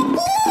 Uh!